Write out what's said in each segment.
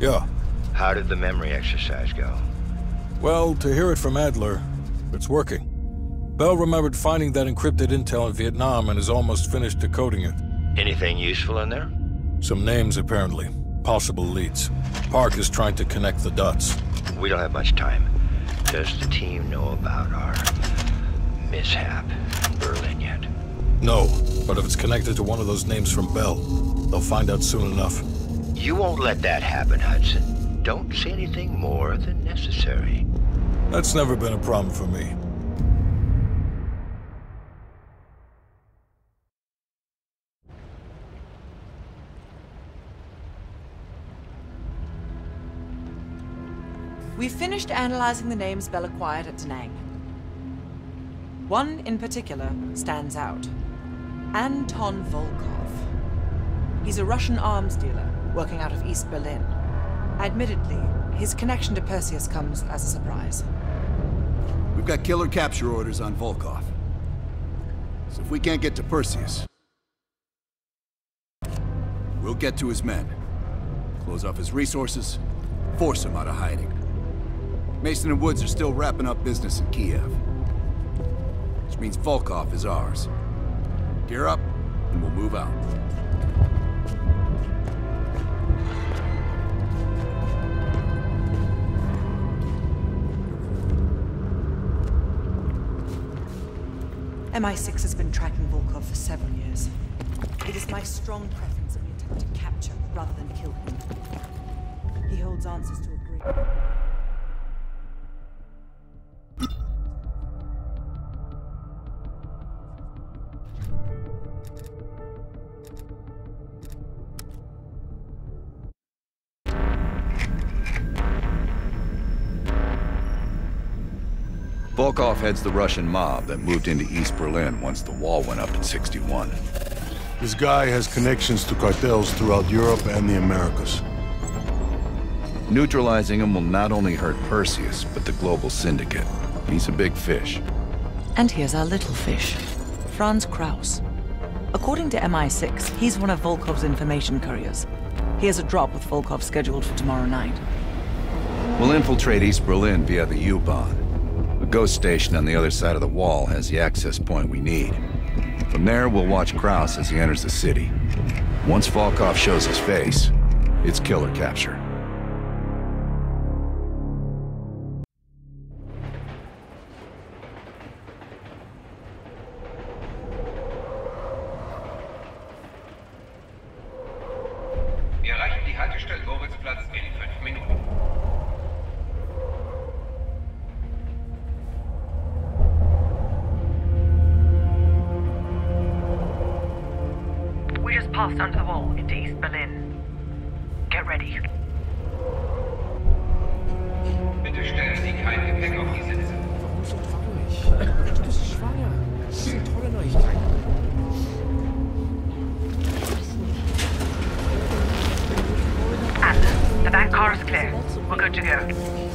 Yeah. How did the memory exercise go? Well, to hear it from Adler, it's working. Bell remembered finding that encrypted intel in Vietnam and is almost finished decoding it. Anything useful in there? Some names, apparently. Possible leads. Park is trying to connect the dots. We don't have much time. Does the team know about our mishap in Berlin yet? No, but if it's connected to one of those names from Bell, they'll find out soon enough. You won't let that happen, Hudson. Don't say anything more than necessary. That's never been a problem for me. We've finished analyzing the names Bell acquired at Da Nang. One in particular stands out. Anton Volkov. He's a Russian arms dealer working out of East Berlin. Admittedly, his connection to Perseus comes as a surprise. We've got killer capture orders on Volkov. So if we can't get to Perseus, we'll get to his men. Close off his resources, force him out of hiding. Mason and Woods are still wrapping up business in Kiev. Which means Volkov is ours. Gear up, and we'll move out. MI6 has been tracking Volkov for several years. It is my strong preference that we attempt to capture rather than kill him. He holds answers to a great... heads the Russian mob that moved into East Berlin once the wall went up in 61. This guy has connections to cartels throughout Europe and the Americas. Neutralizing him will not only hurt Perseus, but the global syndicate. He's a big fish. And here's our little fish, Franz Kraus. According to MI6, he's one of Volkov's information couriers. He has a drop with Volkov scheduled for tomorrow night. We'll infiltrate East Berlin via the U-Bahn. Ghost station on the other side of the wall has the access point we need. From there, we'll watch Kraus as he enters the city. Once Volkov shows his face, it's killer capture. Clear. We're good to go.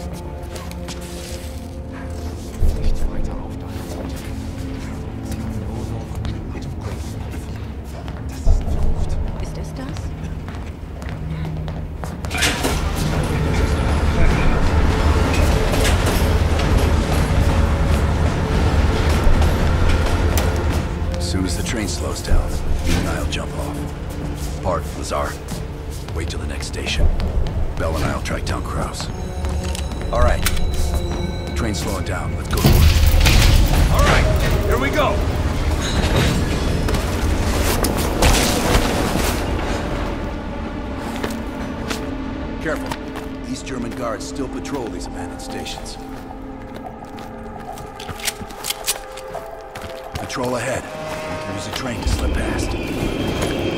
Patrol ahead. Use a train to slip past.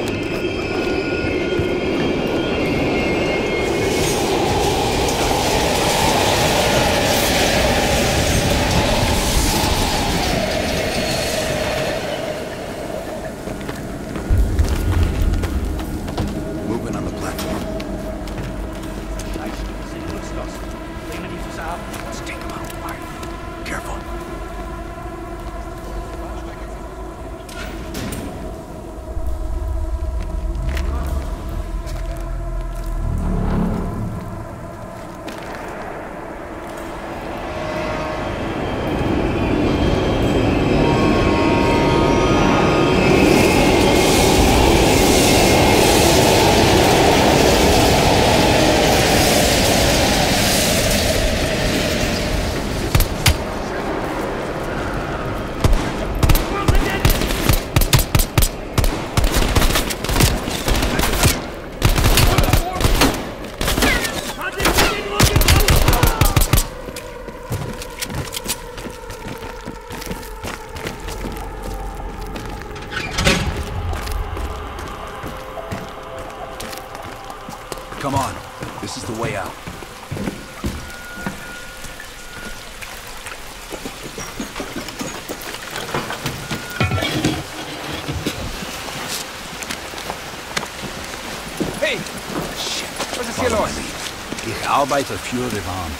Für die Bahn.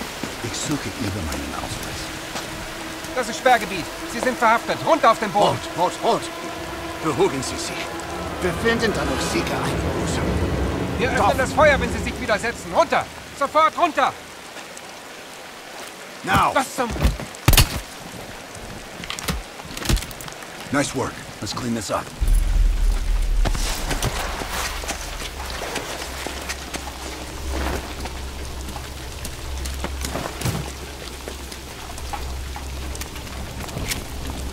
Ich suche über meinen Ausweis. Das ist Sperrgebiet. Sie sind verhaftet. Runter auf den Boden. Halt, halt, halt! Beruhigen Sie sich. Wir finden dann noch sicher eine Lösung. Wir öffnen das Feuer, wenn Sie sich widersetzen. Runter! Sofort runter! Now! Was zum... Nice work. Let's clean this up.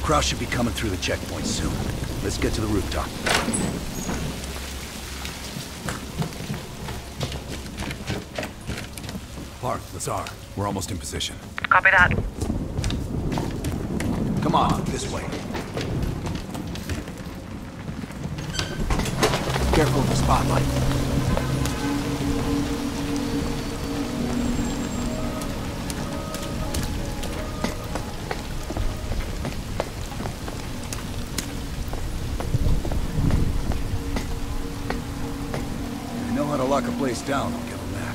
Kraus should be coming through the checkpoint soon. Let's get to the rooftop. Park, Lazar. We're almost in position. Copy that. Come on, this way. Careful of the spotlight. Lock a place down, I'll give them that.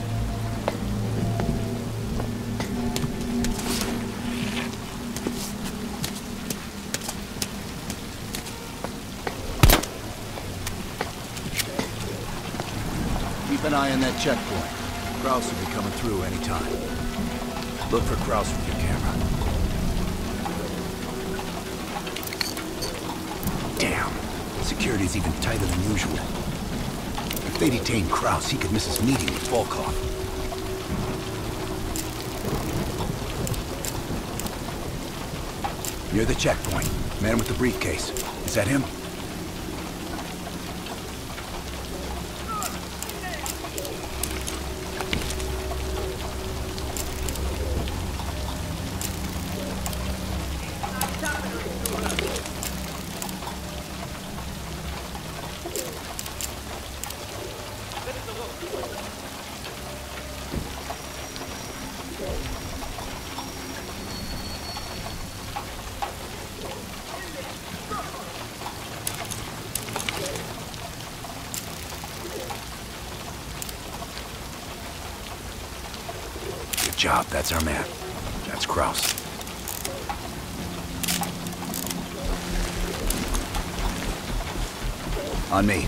Keep an eye on that checkpoint. Kraus will be coming through any time. Look for Kraus with your camera. Damn. Security's even tighter than usual. If they detain Kraus, he could miss his meeting with Volkov. Near the checkpoint. Man with the briefcase. Is that him? Good job. That's our man. That's Kraus. On me.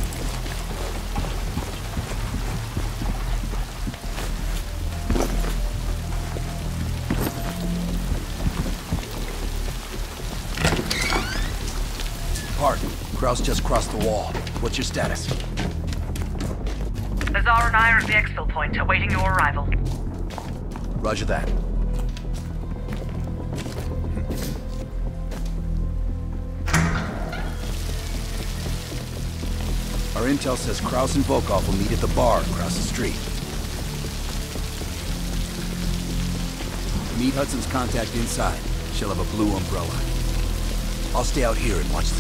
Park. Kraus just crossed the wall. What's your status? Lazar and I are at the exfil point, awaiting your arrival. Roger that. Our intel says Kraus and Volkov will meet at the bar across the street. Meet Hudson's contact inside. She'll have a blue umbrella. I'll stay out here and watch the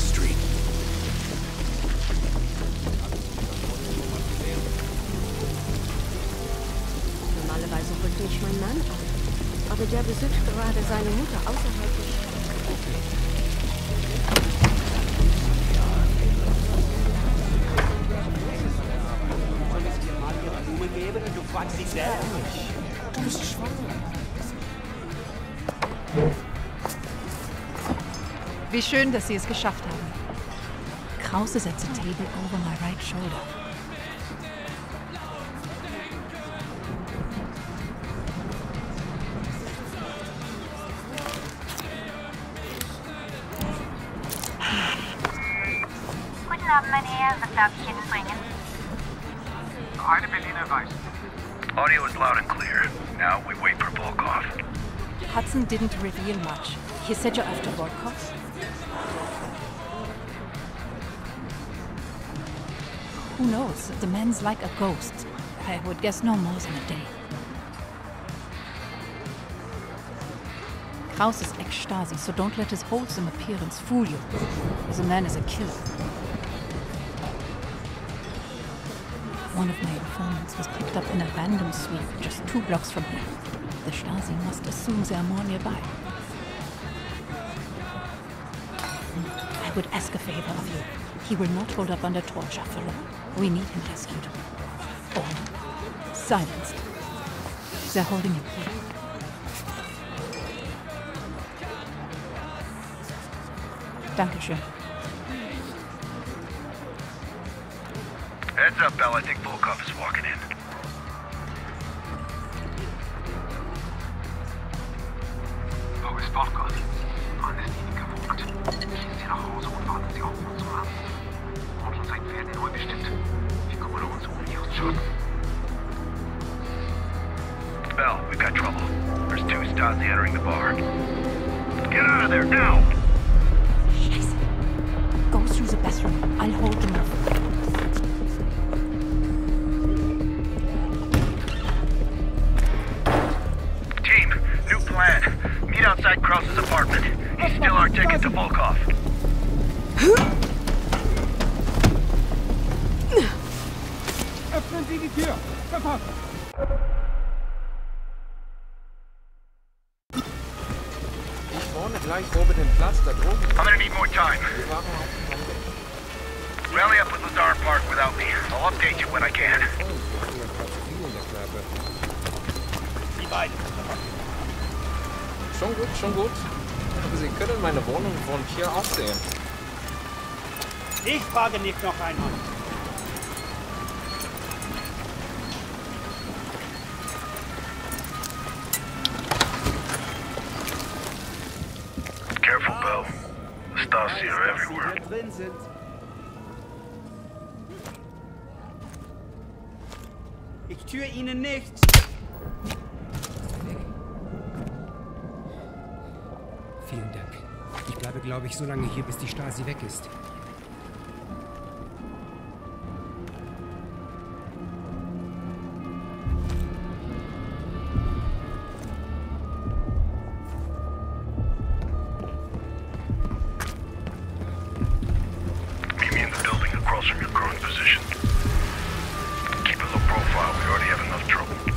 Aber der besucht gerade seine Mutter außerhalb der Stadt. Wie schön, dass Sie es geschafft haben. Krause setzt the table over my right shoulder. Audio is loud and clear. Now we wait for Volkov. Hudson didn't reveal much. He said you're after Volkov? Who knows? The man's like a ghost. I would guess no more than a day. Kraus is ex-Stasi, so don't let his wholesome appearance fool you. The man is a killer. One of my informants was picked up in a random sweep just two blocks from here. The Stasi must assume they are more nearby. I would ask a favor of you. He will not hold up under torture for long. We need him rescued. Or silenced. They're holding him here. Dankeschön. Heads up, Bell. I think Volkov is walking in. Wo ist. Schließen Sie nach Hause und warten Sie auf Zeit werden neu bestimmt. Wir uns um Ihren Schutz. Bell, we've got trouble. There's two Stasi entering the bar. Get out of there, now! Beiden. Schon gut, schon gut. Aber Sie können meine Wohnung von hier aus sehen. Ich frage nicht noch einmal. Careful, Bell. The Stasi are everywhere. drin sind. Ich tue Ihnen nichts. Glaube ich, so lange hier, bis die Stasi weg ist. Keep a low profile. We already have enough trouble.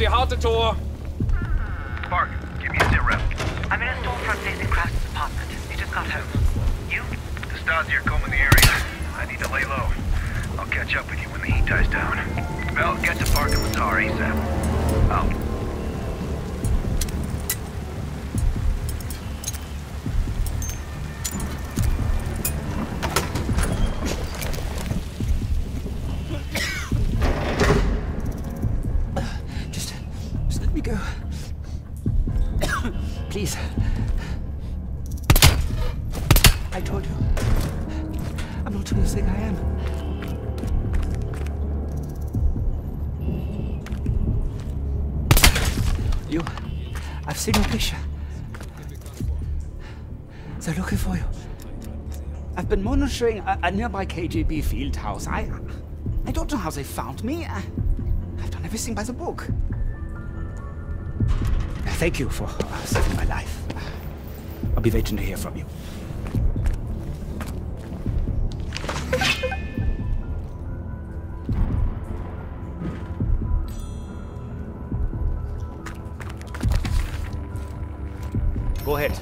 Die er harte Tor. Mark, give me a sit rep. I'm in a storefront facing Kraus's apartment. He just got home. You? The Stasi are combing the area. I need to lay low. I'll catch up with you when the heat dies down. Bell, get to Park and Lazar ASAP. Out. Oh. I told you. I'm not who you think I am. You. I've seen your picture. They're looking for you. I've been monitoring a, a nearby KGB field house. I, I don't know how they found me. I, I've done everything by the book. Thank you for saving my life. I'll be waiting to hear from you. Go ahead.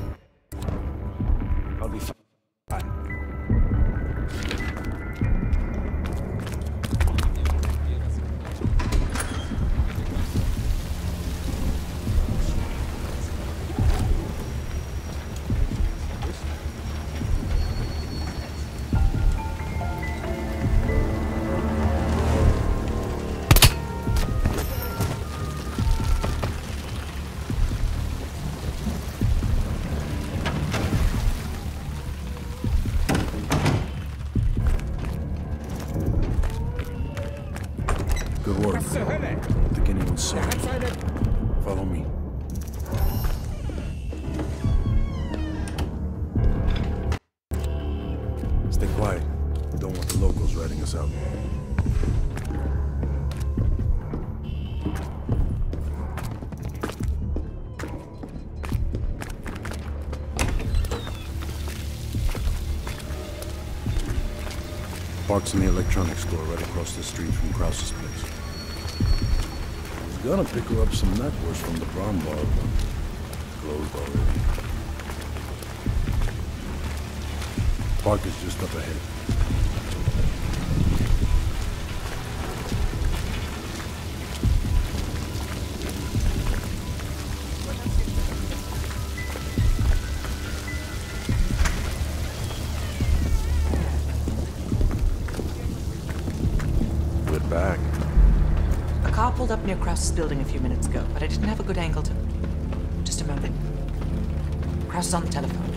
Locals us out. Park's in the electronics store right across the street from Kraus's place. I was gonna pick her up some knackwurst from the brown bar, but closed already. Park is just up ahead. Pulled up near Kraus's building a few minutes ago, but I didn't have a good angle to. Just a moment. Kraus is on the telephone.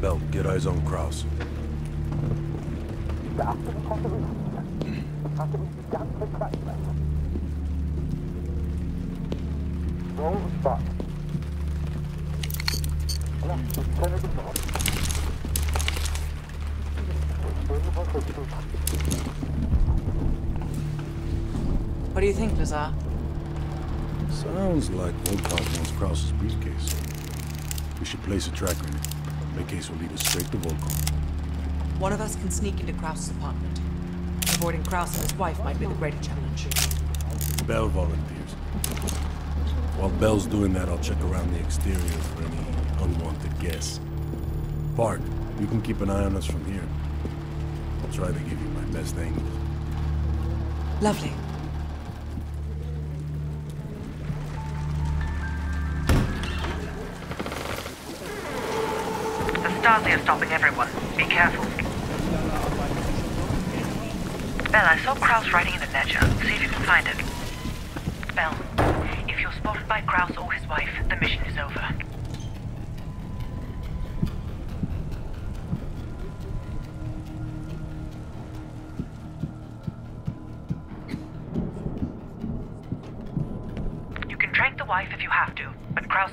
Bell, get eyes on Kraus. Mm. What do you think, Lazar? Sounds like Volkov wants Kraus's briefcase. We should place a tracker in it. The case will lead us straight to Volkov. One of us can sneak into Kraus's apartment. Avoiding Kraus and his wife might be the greater challenge. Bell volunteers. While Bell's doing that, I'll check around the exterior for any unwanted guests. Park, you can keep an eye on us from here. I'll try to give you my best angles. Lovely. The Stasi are stopping everyone. Be careful. Bell, I saw Kraus writing in the ledger. See if you can find it. Bell, if you're spotted by Kraus or his wife, the mission is over.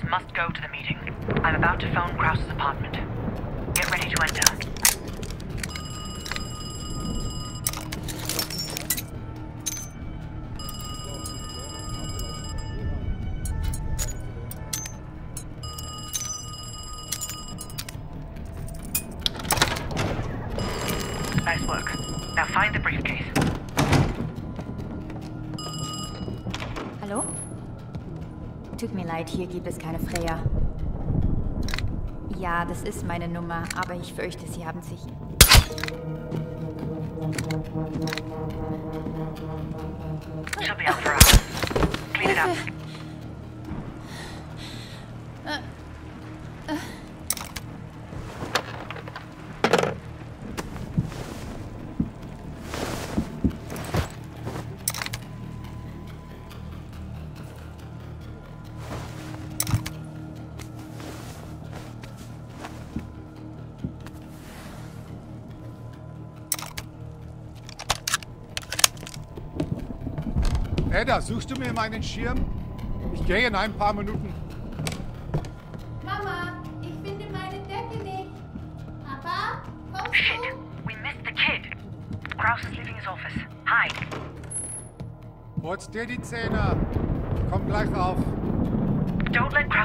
Must go to the leid, hier gibt es keine Freya. Ja, das ist meine Nummer, aber ich fürchte, Sie haben sich... Be out for hours. Clean it up. Edda, suchst du mir meinen Schirm? Ich gehe in ein paar Minuten. Mama, ich finde meine Decke nicht. Papa, kommst Shit, we missed the kid. Kraus is leaving his office. Hide. Putz dir die Zähne. Komm gleich rauf. Don't let Kraus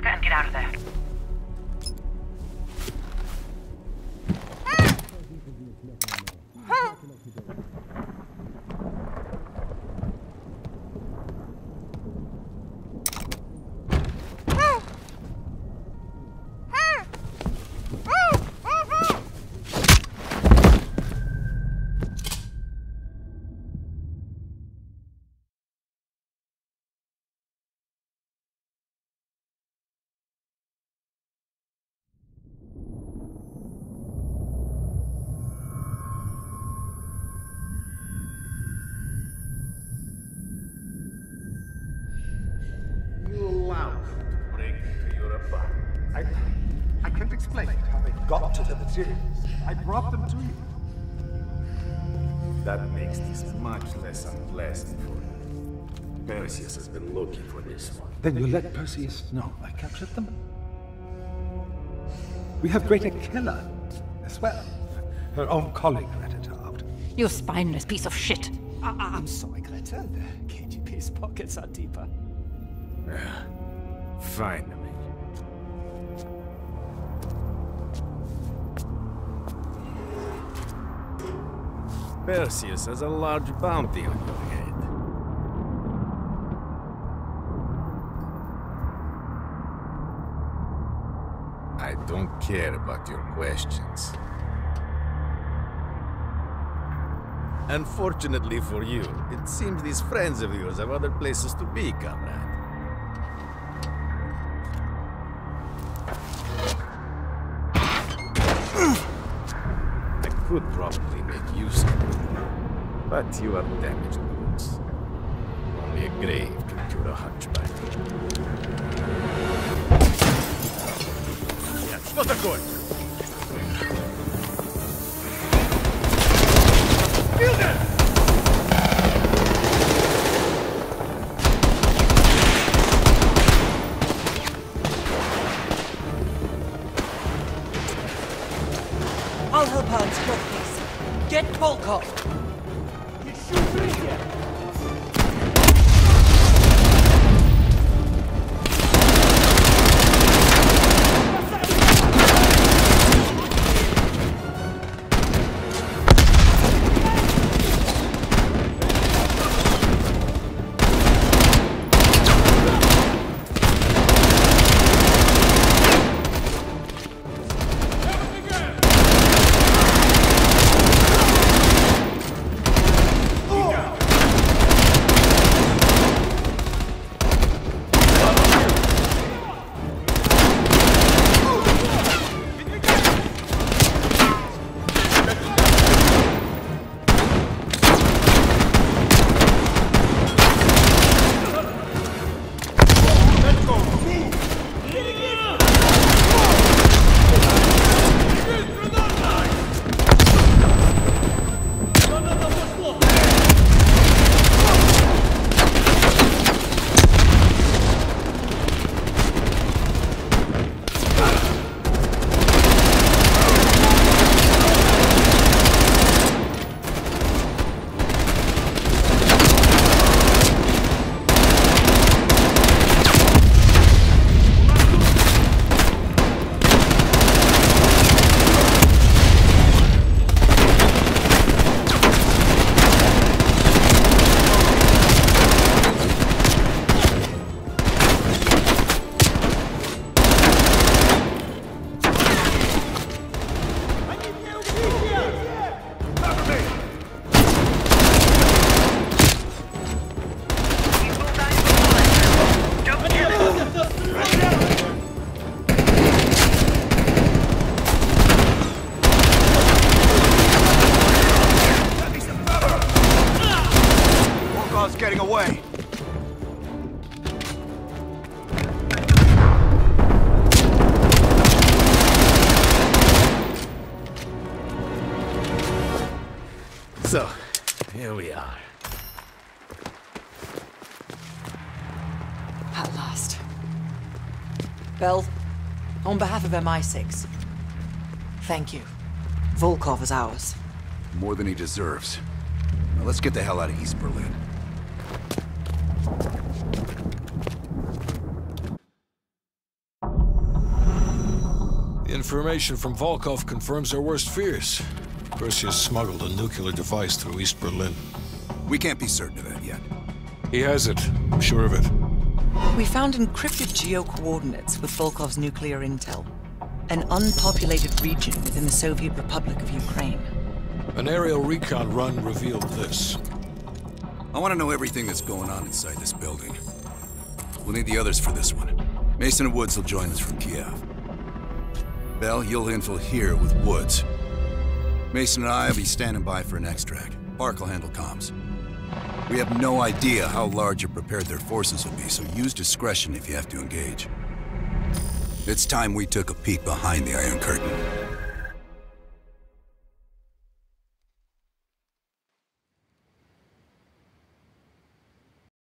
tracker and get out of there. To the materials. I brought them to you. That makes this much less unpleasant for you. Perseus has been looking for this one. Then you let Perseus know I captured them? We have Greater Killer as well. Her own colleague ratted her out. You spineless piece of shit. I- I'm sorry, Greta. The KGB's pockets are deeper. Finally. Perseus has a large bounty on your head. I don't care about your questions. Unfortunately for you, it seems these friends of yours have other places to be, comrade. I could probably make use of it, but you are damaged goods. Only a grave could cure a hunchback. Нет, что такое? I'll MI6, thank you. Volkov is ours. More than he deserves. Now let's get the hell out of East Berlin. The Information from Volkov confirms our worst fears. Perseus smuggled a nuclear device through East Berlin. We can't be certain of that yet. He has it. I'm sure of it. We found encrypted geo-coordinates with Volkov's nuclear intel. An unpopulated region within the Soviet Republic of Ukraine. An aerial recon run revealed this. I want to know everything that's going on inside this building. We'll need the others for this one. Mason and Woods will join us from Kiev. Bell, you'll infill here with Woods. Mason and I will be standing by for an extract. Park will handle comms. We have no idea how large or prepared their forces will be, so use discretion if you have to engage. It's time we took a peek behind the Iron Curtain.